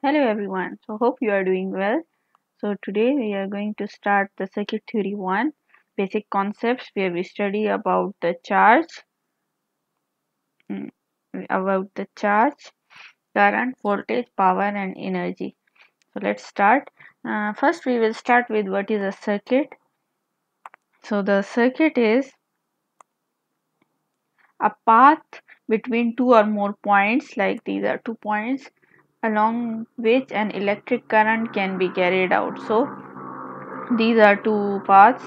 Hello everyone. So hope you are doing well. So today we are going to start the circuit theory 1 basic concepts where we study about the charge mm, about the charge current voltage power and energy. So let's start. Uh, first we will start with what is a circuit. So the circuit is a path between two or more points like these are two points along which an electric current can be carried out. So these are two paths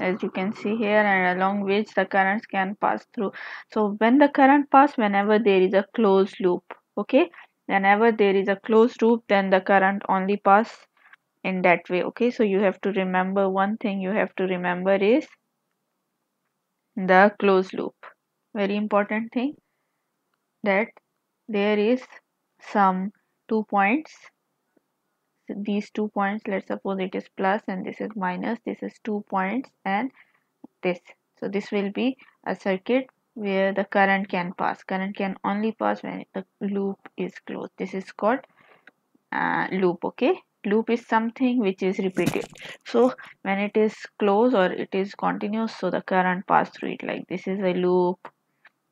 as you can see here and along which the currents can pass through. So when the current pass whenever there is a closed loop okay? Whenever there is a closed loop then the current only pass in that way okay? So you have to remember one thing you have to remember is the closed loop. Very important thing that there is some two points. These two points let's suppose it is plus and this is minus this is two points and this. So this will be a circuit where the current can pass. Current can only pass when the loop is closed. This is called uh, loop okay? Loop is something which is repeated so when it is closed or it is continuous so the current pass through it. Like this is a loop.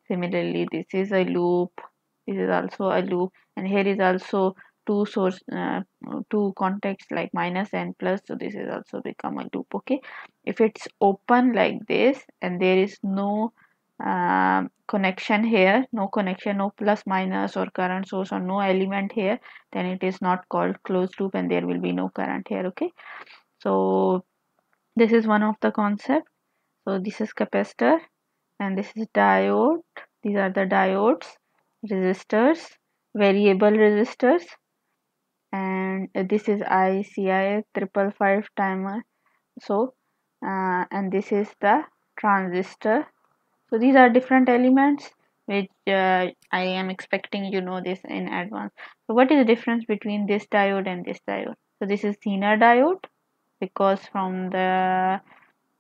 Similarly this is a loop. This is also a loop and here is also two source uh, two contacts like minus and plus. So this is also become a loop okay? If it's open like this and there is no uh, connection here no connection no plus minus or current source or no element here then it is not called closed loop and there will be no current here okay? So this is one of the concept. So this is capacitor and this is diode. These are the diodes resistors variable resistors. And this is ICI triple five timer. So uh, and this is the transistor. So these are different elements which uh, I am expecting you know this in advance. So what is the difference between this diode and this diode? So this is Zener diode because from the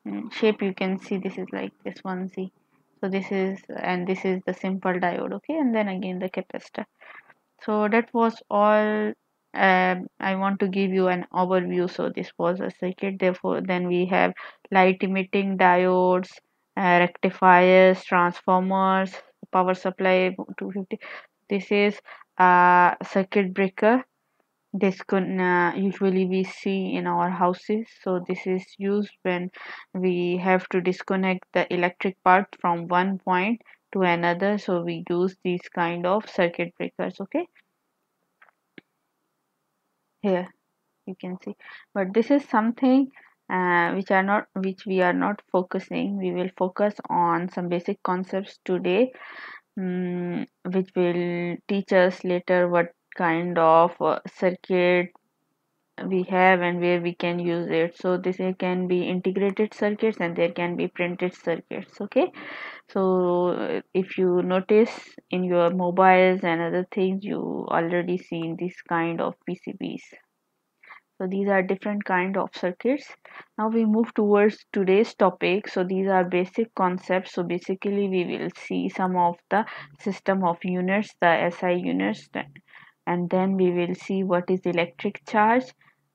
mm, shape you can see this is like this one Z so this is and this is the simple diode okay? And then again the capacitor. So that was all um, I want to give you an overview. So this was a circuit. Therefore then we have light emitting diodes uh, rectifiers transformers power supply 250 this is a circuit breaker this can uh, usually we see in our houses. So this is used when we have to disconnect the electric part from one point to another. So we use these kind of circuit breakers okay? Here you can see. But this is something uh, which are not which we are not focusing. We will focus on some basic concepts today um, which will teach us later what kind of uh, circuit we have and where we can use it. So this can be integrated circuits and there can be printed circuits okay? So if you notice in your mobiles and other things you already seen this kind of PCBs so these are different kind of circuits. Now we move towards today's topic. So these are basic concepts. So basically we will see some of the system of units the SI units and then we will see what is electric charge.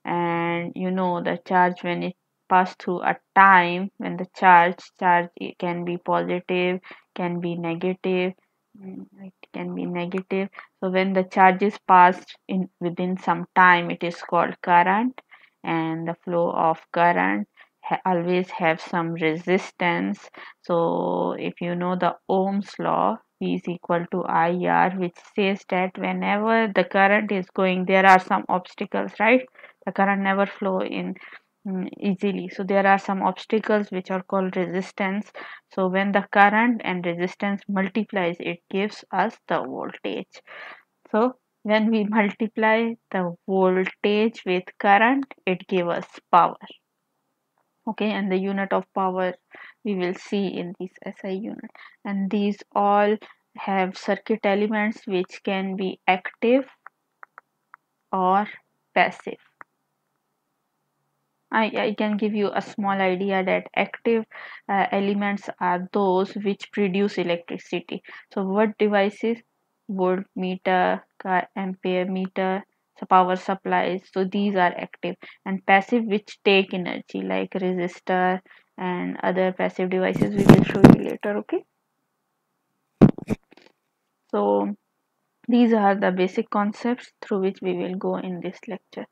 And you know the charge when it pass through a time when the charge charge can be positive can be negative mm, it can be negative. So when the charge is passed in within some time it is called current. And the flow of current ha always have some resistance. So if you know the ohm's law is equal to ir which says that whenever the current is going there are some obstacles right? The current never flow in mm, easily. So there are some obstacles which are called resistance. So when the current and resistance multiplies it gives us the voltage. So when we multiply the voltage with current it gives us power. Okay and the unit of power we will see in this SI unit. And these all have circuit elements which can be active or passive. I, I can give you a small idea that active uh, elements are those which produce electricity. So what devices? Voltmeter ampere meter so power supplies. So these are active. And passive which take energy like resistor and other passive devices we will show you later okay? So these are the basic concepts through which we will go in this lecture.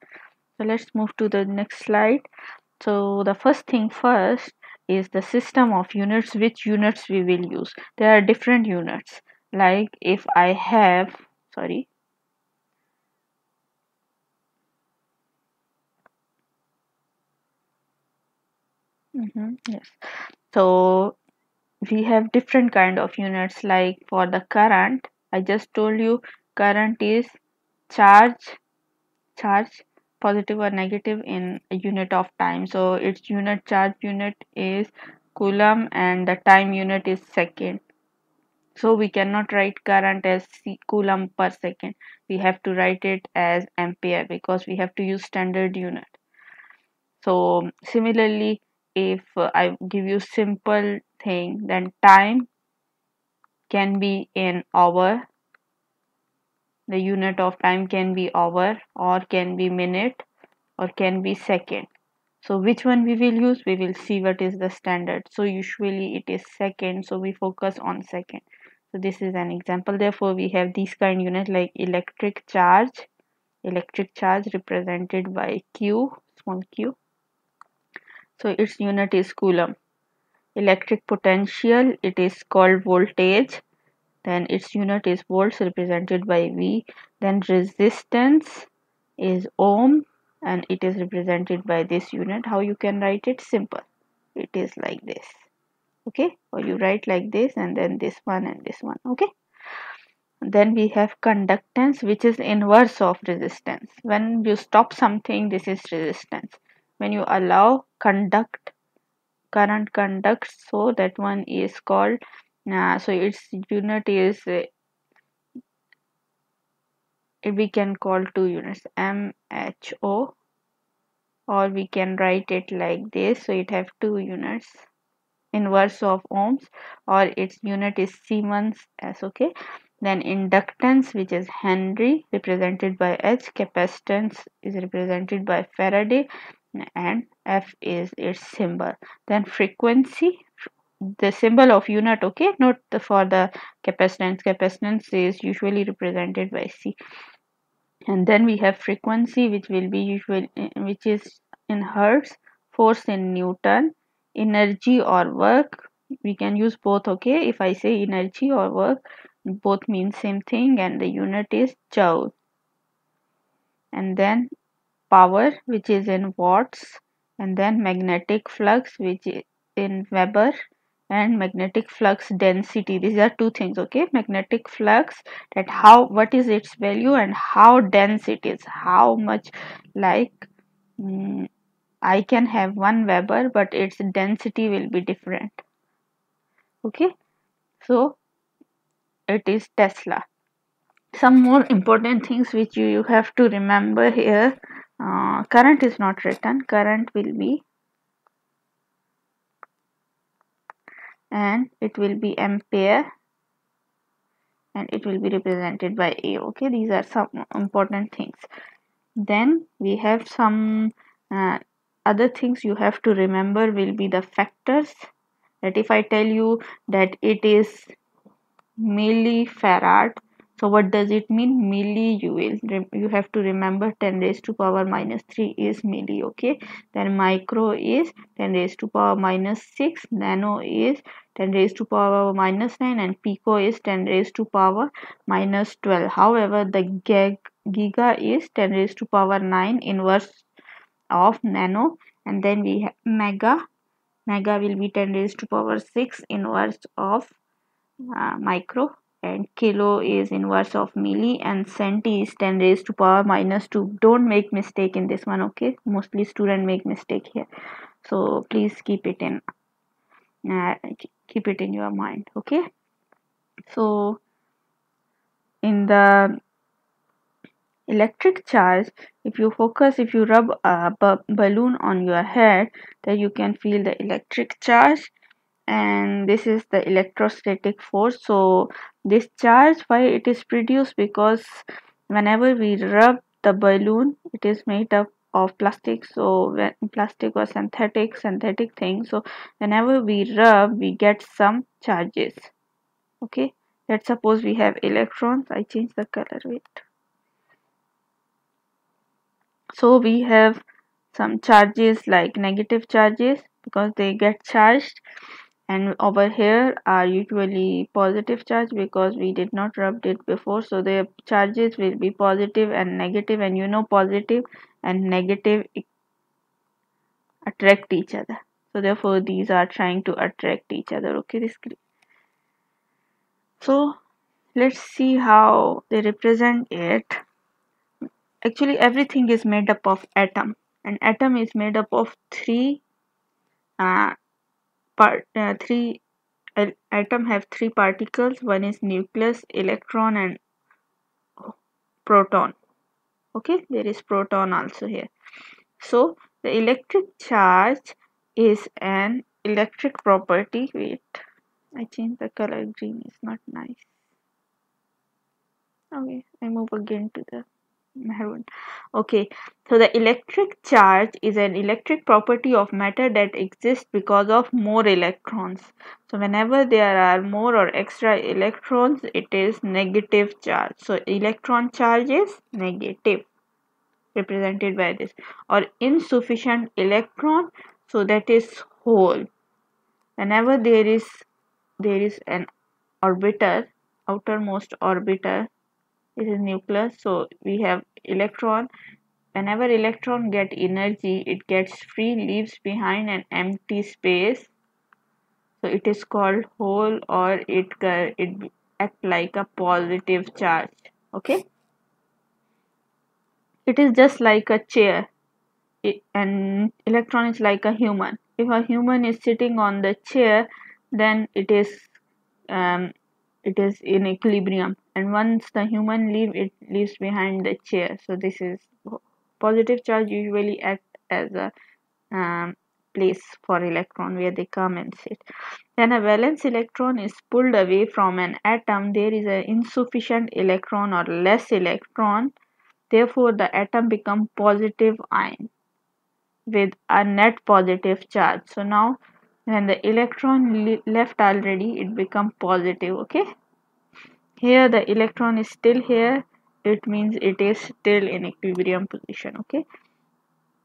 So let's move to the next slide. So the first thing first is the system of units which units we will use. There are different units. Like if I have sorry mm -hmm, yes. So we have different kind of units like for the current I just told you current is charge charge positive or negative in a unit of time. So its unit charge unit is coulomb and the time unit is second. So we cannot write current as coulomb per second. We have to write it as ampere because we have to use standard unit. So similarly if uh, i give you simple thing then time can be in hour. The unit of time can be hour or can be minute or can be second. So which one we will use? We will see what is the standard. So usually it is second so we focus on second. So this is an example. Therefore we have these kind unit like electric charge. Electric charge represented by q small q so its unit is coulomb electric potential it is called voltage. Then its unit is volts represented by V. Then resistance is ohm and it is represented by this unit. How you can write it? Simple. It is like this. Okay? Or you write like this and then this one and this one. Okay? Then we have conductance which is inverse of resistance. When you stop something this is resistance when you allow conduct current conducts so that one is called uh, so its unit is uh, we can call two units mho or we can write it like this. So it have two units inverse of ohms or its unit is siemens as okay? Then inductance which is henry represented by h capacitance is represented by faraday and f is its symbol. Then frequency the symbol of unit okay? Not the, for the capacitance. Capacitance is usually represented by c. And then we have frequency which will be usual which is in hertz force in newton energy or work. We can use both okay? If i say energy or work both mean same thing and the unit is joule. And then power which is in watts and then magnetic flux which is in weber and magnetic flux density. These are two things okay? Magnetic flux that how what is its value and how dense it is. How much like mm, i can have one weber but its density will be different okay? So it is tesla. Some more important things which you, you have to remember here uh, current is not written. Current will be and it will be ampere and it will be represented by a. Okay these are some important things. Then we have some uh, other things you have to remember will be the factors. That if I tell you that it is millifarad so what does it mean? Milli you will you have to remember 10 raised to power minus 3 is milli okay? Then micro is 10 raised to power minus 6 nano is 10 raised to power minus 9 and pico is 10 raised to power minus 12 however the giga is 10 raised to power 9 inverse of nano and then we have mega mega will be 10 raised to power 6 inverse of uh, micro and kilo is inverse of milli and centi is 10 raised to power minus 2 don't make mistake in this one okay? Mostly student make mistake here. So please keep it in uh, keep it in your mind okay? So in the electric charge if you focus if you rub a balloon on your head then you can feel the electric charge and this is the electrostatic force. So this charge why it is produced? Because whenever we rub the balloon it is made up of plastic. So when plastic or synthetic synthetic thing. So whenever we rub we get some charges. Okay? Let's suppose we have electrons. I change the color wait so we have some charges like negative charges because they get charged and over here are usually positive charge because we did not rub it before. So the charges will be positive and negative. And you know positive and negative attract each other. So therefore these are trying to attract each other. Okay this so let's see how they represent it. Actually everything is made up of atom. An atom is made up of three uh, part uh, three atom have three particles. One is nucleus electron and proton. Okay there is proton also here. So the electric charge is an electric property. Wait i change the color. Green is not nice. Okay i move again to the maroon okay. So the electric charge is an electric property of matter that exists because of more electrons. So whenever there are more or extra electrons it is negative charge. So electron charge is negative represented by this or insufficient electron. So that is hole whenever there is there is an orbiter outermost orbiter this is nucleus. So we have electron. Whenever electron get energy it gets free leaves behind an empty space. So it is called hole or it it act like a positive charge. Okay? It is just like a chair. And electron is like a human. If a human is sitting on the chair then it is um, it is in equilibrium. And once the human leave it leaves behind the chair. So this is positive charge usually act as a um, place for electron where they come and sit. When a valence electron is pulled away from an atom there is an insufficient electron or less electron. Therefore the atom become positive ion with a net positive charge. So now when the electron le left already it become positive okay? Here the electron is still here. It means it is still in equilibrium position okay?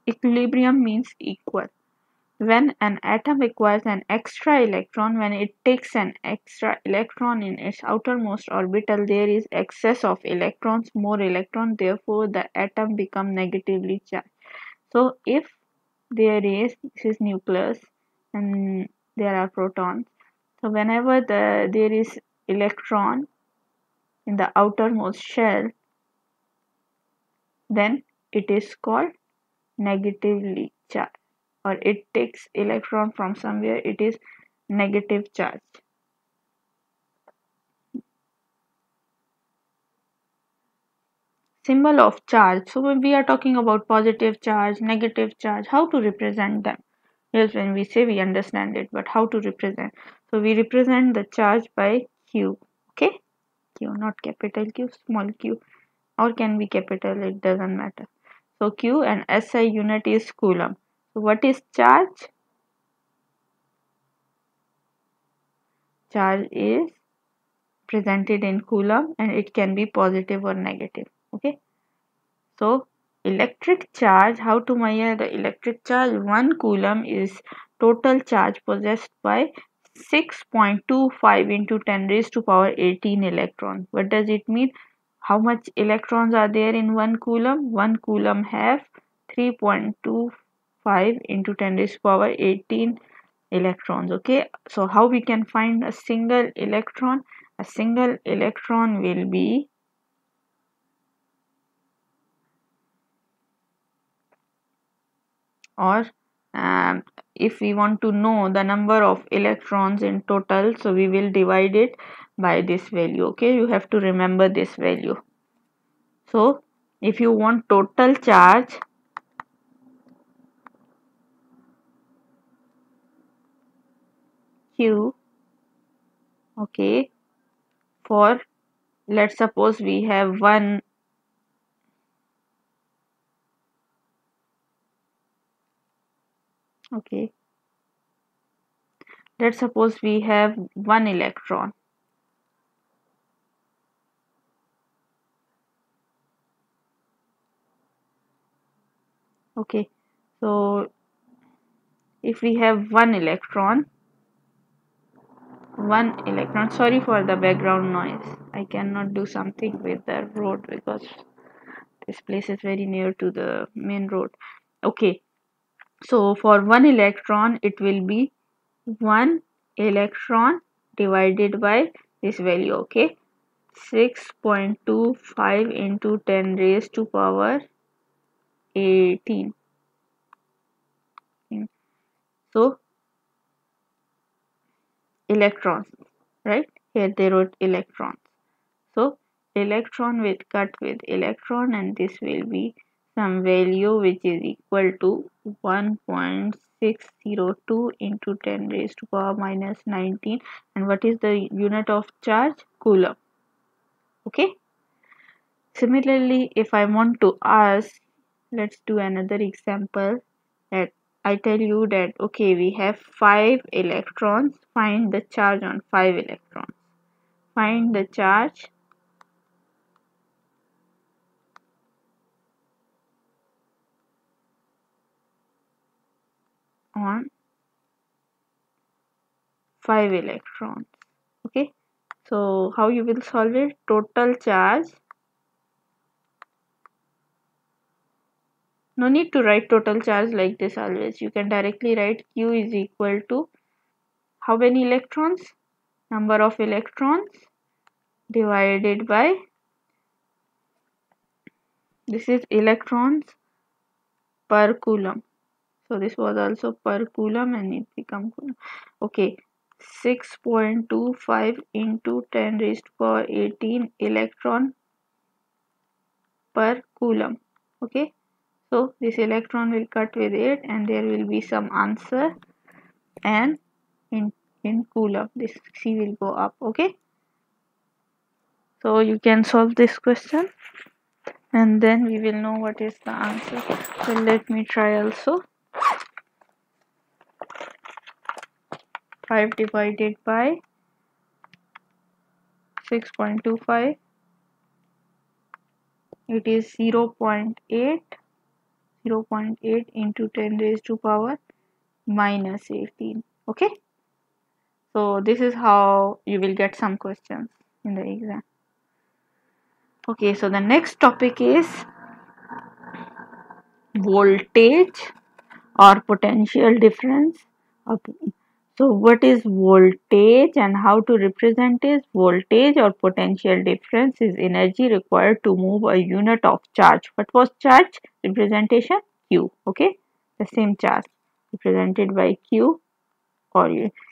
Equilibrium means equal. When an atom requires an extra electron when it takes an extra electron in its outermost orbital there is excess of electrons more electron therefore the atom become negatively charged. So if there is this is nucleus and there are protons. So whenever the there is electron in the outermost shell then it is called negatively charged or it takes electron from somewhere it is negative charge. Symbol of charge. So when we are talking about positive charge negative charge how to represent them yes when we say we understand it but how to represent? So we represent the charge by q okay? Q not capital q small q. Or can be capital it doesn't matter. So q and SI unit is coulomb. So what is charge? Charge is presented in coulomb and it can be positive or negative okay? So electric charge how to measure the electric charge? 1 coulomb is total charge possessed by 6.25 into 10 raised to power 18 electron what does it mean? How much electrons are there in 1 coulomb? 1 coulomb have 3.25 into 10 raised to power 18 electrons okay? So how we can find a single electron? A single electron will be or um, if we want to know the number of electrons in total so we will divide it by this value okay? You have to remember this value. So if you want total charge q okay? For let's suppose we have one okay. Let's suppose we have one electron. Okay. So if we have one electron one electron sorry for the background noise. I cannot do something with the road because this place is very near to the main road. Okay so for one electron it will be one electron divided by this value okay? 6.25 into 10 raised to power 18 so electrons right? Here they wrote electrons. So electron will cut with electron and this will be some value which is equal to 1.602 into 10 raised to power minus 19 and what is the unit of charge? Coulomb okay? Similarly if i want to ask let's do another example that I tell you that okay we have five electrons. Find the charge on five electrons. Find the charge on five electrons okay? So how you will solve it? Total charge. No need to write total charge like this always. You can directly write q is equal to how many electrons? Number of electrons divided by this is electrons per coulomb so this was also per coulomb and it become coulomb. okay 6.25 into 10 raised to power 18 electron per coulomb okay. So this electron will cut with it and there will be some answer and in in coulomb this c will go up okay. So you can solve this question and then we will know what is the answer. So let me try also 5 divided by 6.25 it is 0 0.8 0.8 into 10 raised to power minus 18 okay? So this is how you will get some questions in the exam. Okay so the next topic is voltage or potential difference okay so what is voltage and how to represent is voltage or potential difference is energy required to move a unit of charge. What was charge? Representation Q. Okay. The same charge represented by Q or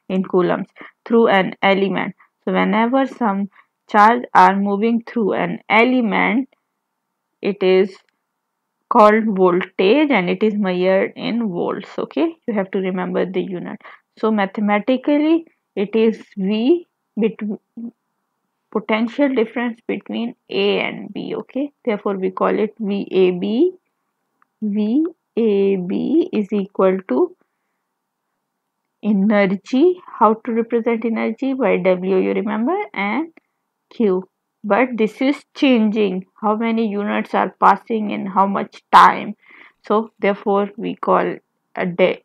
in coulombs through an element. So whenever some charge are moving through an element, it is called voltage and it is measured in volts okay you have to remember the unit so mathematically it is V between potential difference between A and B okay? Therefore we call it VAB VAB is equal to energy. How to represent energy? By W you remember and Q. But this is changing. How many units are passing in how much time? So therefore we call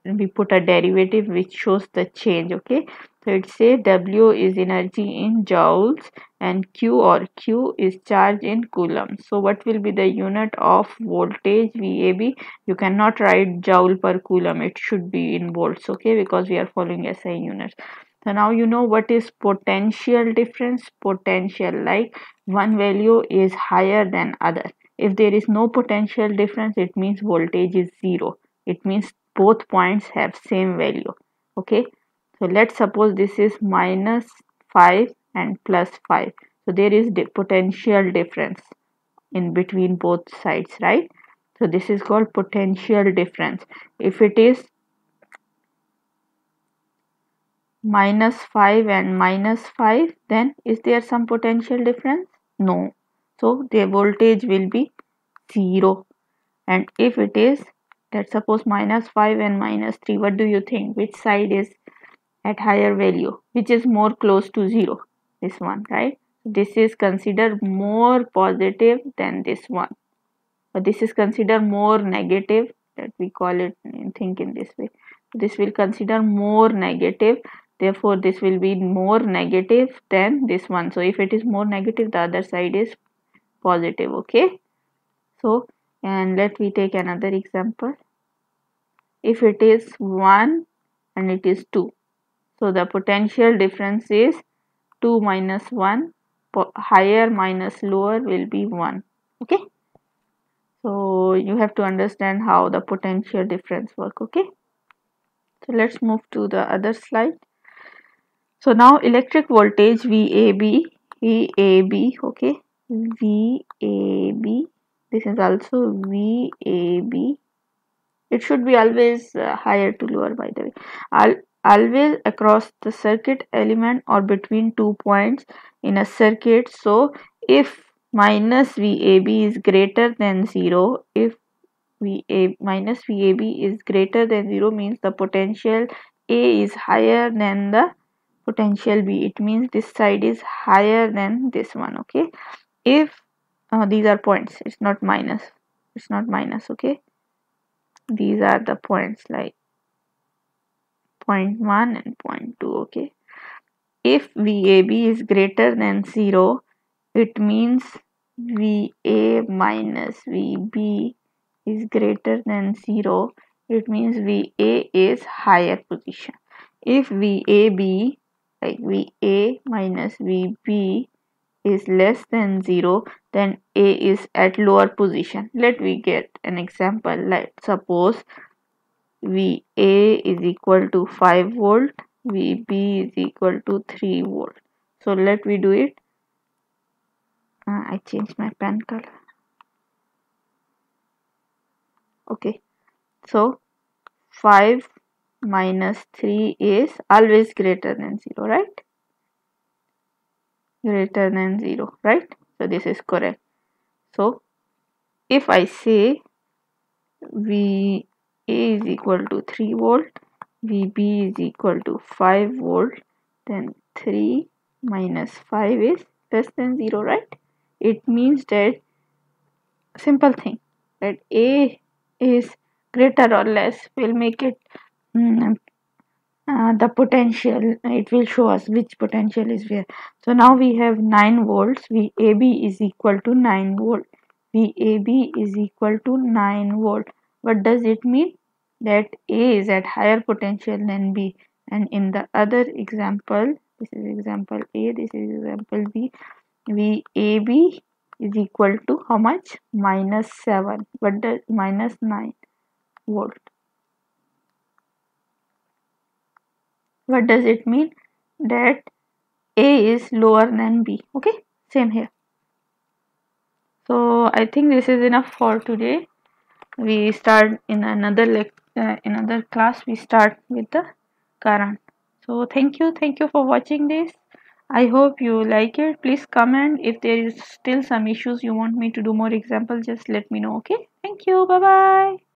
we put a derivative which shows the change okay? So it say w is energy in joules and q or q is charge in coulomb so what will be the unit of voltage vab you cannot write joule per coulomb. It should be in volts okay? Because we are following SI units. So now you know what is potential difference? Potential like one value is higher than other. If there is no potential difference it means voltage is zero. It means both points have same value okay? So let's suppose this is minus 5 and plus 5 so there is the potential difference in between both sides right? So this is called potential difference. If it is minus 5 and minus 5 then is there some potential difference? No. So the voltage will be 0 and if it is let's suppose minus 5 and minus 3 what do you think? Which side is at higher value? Which is more close to 0 this one right? This is considered more positive than this one. But this is considered more negative that we call it think in this way. This will consider more negative. Therefore this will be more negative than this one. So if it is more negative the other side is positive okay? So and let me take another example. If it is 1 and it is 2 so the potential difference is 2 minus 1 higher minus lower will be 1 okay? So you have to understand how the potential difference work okay? So let's move to the other slide. So now electric voltage VAB VAB okay? VAB this is also VAB it should be always uh, higher to lower by the way. Al always across the circuit element or between two points in a circuit. So if minus VAB is greater than 0 if VA minus VAB is greater than 0 means the potential A is higher than the potential B. It means this side is higher than this one okay? If uh, these are points. It's not minus. It's not minus okay? These are the points like point 1 and point 2 okay? If VAB is greater than 0 it means VA minus VB is greater than 0 it means VA is higher position. If VAB like VA minus VB is less than 0 then A is at lower position. Let me get an example let suppose VA is equal to 5 volt VB is equal to 3 volt. So let me do it. Uh, I changed my pen color. Okay. So 5 minus 3 is always greater than 0 right? Greater than 0 right so this is correct. So if I say V A is equal to 3 volt VB is equal to 5 volt then 3 minus 5 is less than 0 right? It means that simple thing that a is greater or less will make it mm, uh, the potential it will show us which potential is where. So now we have 9 volts. VAB is equal to 9 volt. VAB is equal to 9 volt. What does it mean? That A is at higher potential than B. And in the other example this is example A this is example B. VAB is equal to how much? Minus 7. But the minus 9 volt. What does it mean? That A is lower than B. Okay, same here. So I think this is enough for today. We start in another uh, another class. We start with the current. So thank you, thank you for watching this. I hope you like it. Please comment if there is still some issues you want me to do more example. Just let me know. Okay. Thank you. Bye bye.